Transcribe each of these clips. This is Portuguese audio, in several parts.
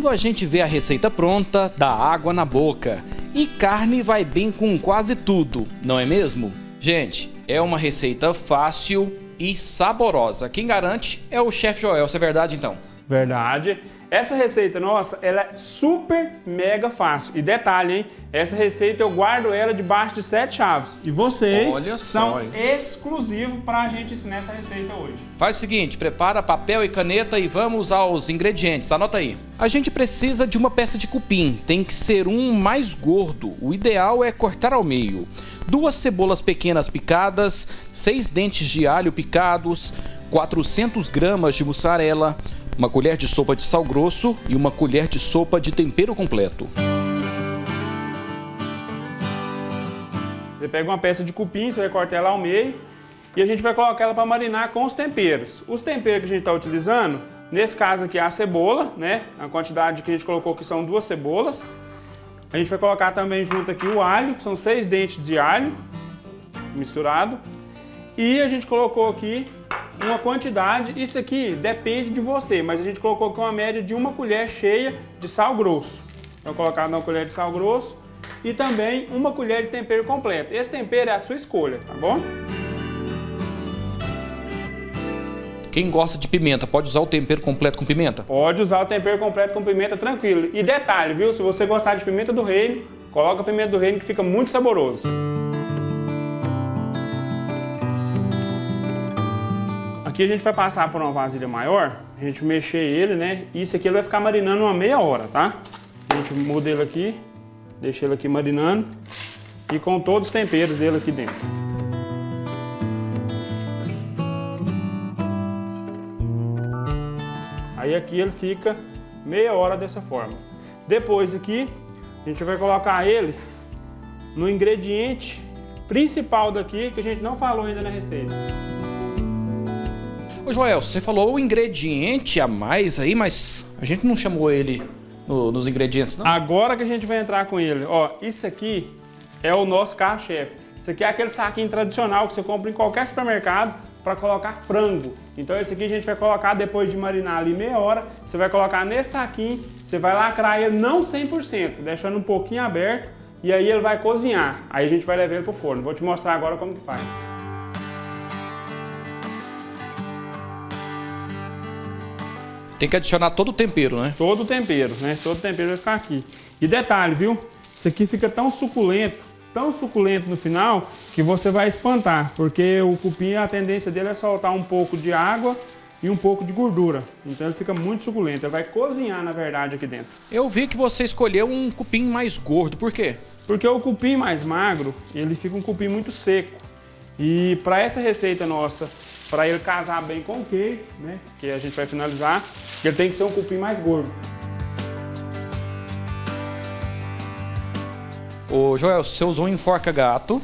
Quando a gente vê a receita pronta, dá água na boca. E carne vai bem com quase tudo, não é mesmo? Gente, é uma receita fácil e saborosa. Quem garante é o chefe Joel, isso é verdade então? Verdade. Essa receita nossa, ela é super mega fácil. E detalhe, hein? Essa receita eu guardo ela debaixo de sete chaves. E vocês Olha são exclusivos para a gente ensinar essa receita hoje. Faz o seguinte, prepara papel e caneta e vamos aos ingredientes. Anota aí. A gente precisa de uma peça de cupim. Tem que ser um mais gordo. O ideal é cortar ao meio. Duas cebolas pequenas picadas, seis dentes de alho picados, 400 gramas de mussarela, uma colher de sopa de sal grosso e uma colher de sopa de tempero completo. Você pega uma peça de cupim, você vai cortar ela ao meio e a gente vai colocar ela para marinar com os temperos. Os temperos que a gente está utilizando, nesse caso aqui é a cebola, né? A quantidade que a gente colocou aqui são duas cebolas. A gente vai colocar também junto aqui o alho, que são seis dentes de alho misturado. E a gente colocou aqui uma quantidade, isso aqui depende de você, mas a gente colocou aqui uma média de uma colher cheia de sal grosso. Então colocar uma colher de sal grosso e também uma colher de tempero completo. Esse tempero é a sua escolha, tá bom? Quem gosta de pimenta pode usar o tempero completo com pimenta? Pode usar o tempero completo com pimenta tranquilo. E detalhe, viu? Se você gostar de pimenta do reino, coloca a pimenta do reino que fica muito saboroso. Aqui a gente vai passar por uma vasilha maior, a gente mexer ele, né? Isso aqui ele vai ficar marinando uma meia hora, tá? A gente muda ele aqui, deixa ele aqui marinando e com todos os temperos dele aqui dentro. Aí aqui ele fica meia hora dessa forma. Depois aqui, a gente vai colocar ele no ingrediente principal daqui, que a gente não falou ainda na receita. Ô Joel, você falou o ingrediente a mais aí, mas a gente não chamou ele no- nos ingredientes, não? Agora que a gente vai entrar com ele, ó, isso aqui é o nosso carro-chefe. Isso aqui é aquele saquinho tradicional que você compra em qualquer supermercado para colocar frango. Então esse aqui a gente vai colocar depois de marinar ali meia hora, você vai colocar nesse saquinho, você vai lacrar ele não 100%, deixando um pouquinho aberto e aí ele vai cozinhar. Aí a gente vai levar ele pro forno. Vou te mostrar agora como que faz. Tem que adicionar todo o tempero, né? Todo o tempero, né? Todo o tempero vai ficar aqui. E detalhe, viu? Isso aqui fica tão suculento, tão suculento no final, que você vai espantar, porque o cupim, a tendência dele é soltar um pouco de água e um pouco de gordura. Então ele fica muito suculento. Ele vai cozinhar, na verdade, aqui dentro. Eu vi que você escolheu um cupim mais gordo, por quê? Porque o cupim mais magro, ele fica um cupim muito seco. E para essa receita nossa, para ele casar bem com o queijo, né, que a gente vai finalizar, ele tem que ser um cupim mais gordo. Ô Joel, você usou um enforca-gato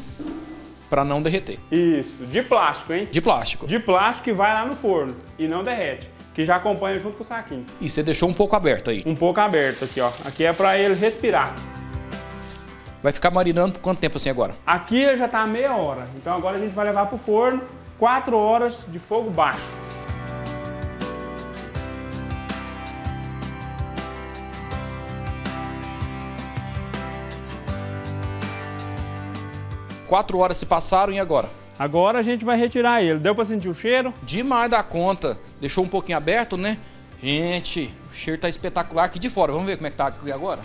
para não derreter. Isso, de plástico, hein? De plástico. De plástico que vai lá no forno e não derrete, que já acompanha junto com o saquinho. E você deixou um pouco aberto aí. Um pouco aberto aqui, ó. Aqui é para ele respirar. Vai ficar marinando por quanto tempo assim agora? Aqui já tá meia hora, então agora a gente vai levar pro forno 4 horas de fogo baixo. Quatro horas se passaram e agora? Agora a gente vai retirar ele. Deu para sentir o cheiro? Demais da conta. Deixou um pouquinho aberto, né? Gente, o cheiro tá espetacular aqui de fora. Vamos ver como é que tá aqui agora?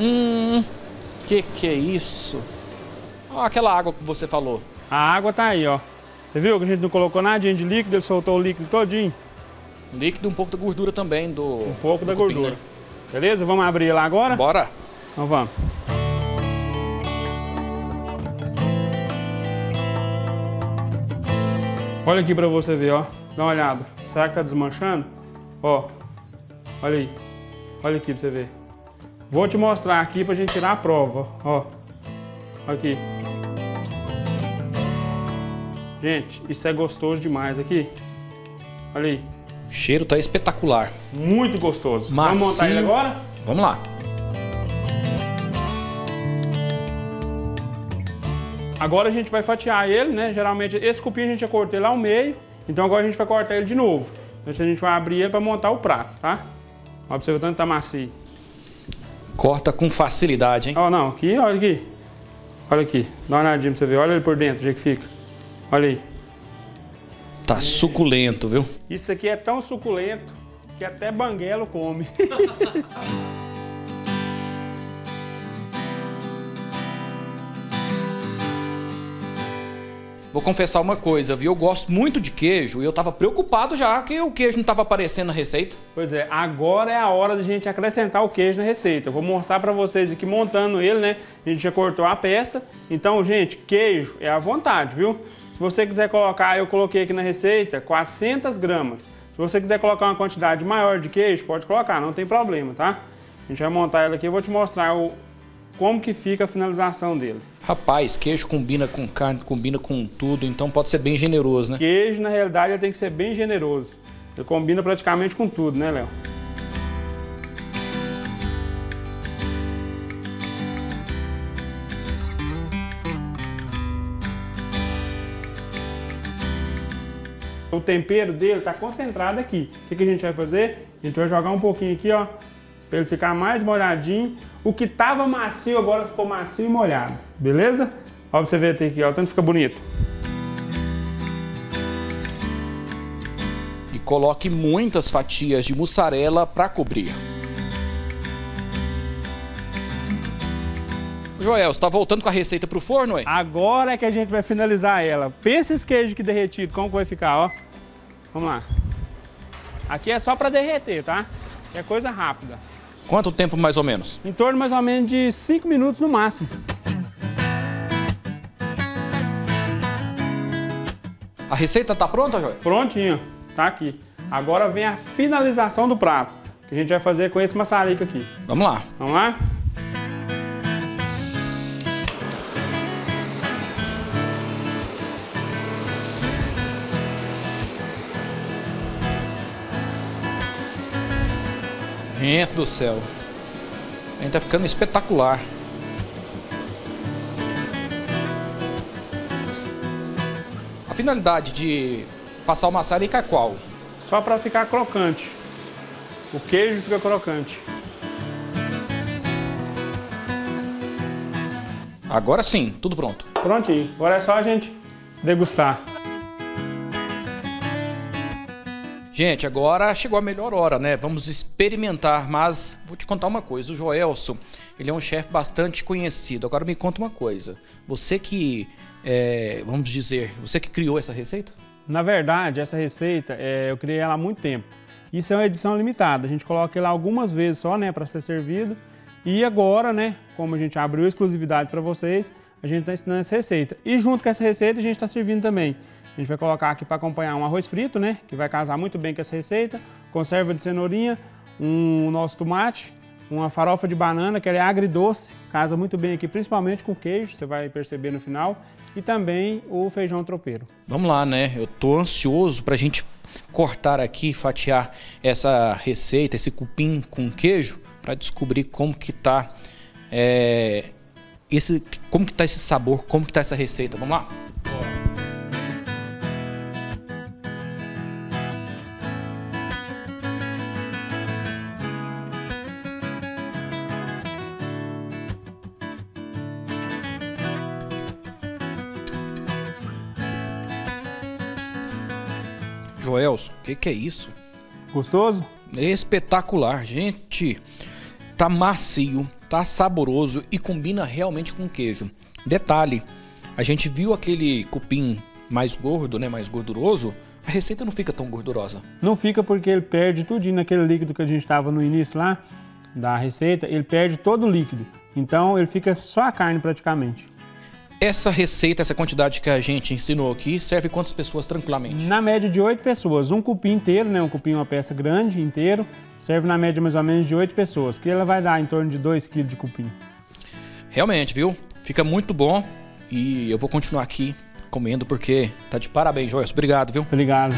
Hum, que que é isso? Ó, aquela água que você falou. A água tá aí, ó. Você viu que a gente não colocou nadinha de líquido, ele soltou o líquido todinho? Líquido, um pouco da gordura também do. Um pouco do da cupim, gordura. né? Beleza? Vamos abrir lá agora? Bora! Então vamos. Olha aqui pra você ver, ó. Dá uma olhada. Será que tá desmanchando? Ó. Olha aí. Olha aqui pra você ver. Vou te mostrar aqui pra gente tirar a prova, ó. Aqui. Gente, isso é gostoso demais aqui. Olha aí. O cheiro tá espetacular. Muito gostoso. Macio. Vamos montar ele agora? Vamos lá. Agora a gente vai fatiar ele, né? Geralmente esse cupim a gente já cortou ele ao meio, então agora a gente vai cortar ele de novo. Então a gente vai abrir ele para montar o prato, tá? Ver o tanto que tá macio. Corta com facilidade, hein? Ó, não, aqui, olha aqui. Olha aqui, dá uma olhadinha pra você ver. Olha ele por dentro, o jeito que fica. Olha aí. Tá suculento, viu? Isso aqui é tão suculento que até banguelo come. Vou confessar uma coisa, viu? Eu gosto muito de queijo e eu tava preocupado já que o queijo não tava aparecendo na receita. Pois é, agora é a hora da gente acrescentar o queijo na receita. Eu vou mostrar para vocês aqui montando ele, né? A gente já cortou a peça. Então, gente, queijo é à vontade, viu? Se você quiser colocar, eu coloquei aqui na receita 400 gramas. Se você quiser colocar uma quantidade maior de queijo, pode colocar, não tem problema, tá? A gente vai montar ele aqui, eu vou te mostrar o, como que fica a finalização dele. Rapaz, queijo combina com carne, combina com tudo, então pode ser bem generoso, né? Queijo, na realidade, ele tem que ser bem generoso. Ele combina praticamente com tudo, né, Léo? O tempero dele está concentrado aqui. O que, que a gente vai fazer? A gente vai jogar um pouquinho aqui, ó, para ele ficar mais molhadinho. O que tava macio agora ficou macio e molhado, beleza? Ó, pra você ver aqui, ó, tanto fica bonito. E coloque muitas fatias de mussarela para cobrir. Joel, você tá voltando com a receita pro forno, hein? Agora é que a gente vai finalizar ela. Pensa esse queijo aqui derretido, como que vai ficar, ó. Vamos lá. Aqui é só para derreter, tá? É coisa rápida. Quanto tempo mais ou menos? Em torno mais ou menos de 5 minutos no máximo. A receita tá pronta, Joel? Prontinho, tá aqui. Agora vem a finalização do prato, que a gente vai fazer com esse maçarico aqui. Vamos lá. Vamos lá? Gente do céu. A gente tá ficando espetacular. A finalidade de passar o maçarico é qual? Só para ficar crocante. O queijo fica crocante. Agora sim, tudo pronto. Prontinho. Agora é só a gente degustar. Gente, agora chegou a melhor hora, né? Vamos experimentar, mas vou te contar uma coisa. O Joelson, ele é um chefe bastante conhecido. Agora me conta uma coisa. Você que, é, vamos dizer, você que criou essa receita? Na verdade, essa receita, é, eu criei ela há muito tempo. Isso é uma edição limitada. A gente coloca ela algumas vezes só, né, para ser servido. E agora, né, como a gente abriu exclusividade para vocês, a gente está ensinando essa receita. E junto com essa receita, a gente está servindo também a gente vai colocar aqui para acompanhar um arroz frito, né? Que vai casar muito bem com essa receita. Conserva de cenourinha, um nosso tomate, uma farofa de banana, que ela é agridoce, casa muito bem aqui, principalmente com queijo, você vai perceber no final. E também o feijão tropeiro. Vamos lá, né? Eu tô ansioso para a gente cortar aqui, fatiar essa receita, esse cupim com queijo, para descobrir como que tá é, esse, como que tá esse sabor, como que tá essa receita. Vamos lá? Joels, o que, que é isso? Gostoso? Espetacular, gente. Tá macio, tá saboroso e combina realmente com queijo. Detalhe, a gente viu aquele cupim mais gordo, né, mais gorduroso, a receita não fica tão gordurosa. Não fica porque ele perde tudinho naquele líquido que a gente estava no início lá da receita, ele perde todo o líquido. Então ele fica só a carne praticamente. Essa receita, essa quantidade que a gente ensinou aqui, serve quantas pessoas tranquilamente? Na média de 8 pessoas. Um cupim inteiro, né? Um cupim, uma peça grande, inteiro, serve na média mais ou menos de 8 pessoas, que ela vai dar em torno de 2 kg de cupim. Realmente, viu? Fica muito bom e eu vou continuar aqui comendo porque tá de parabéns, Joyce. Obrigado, viu? Obrigado.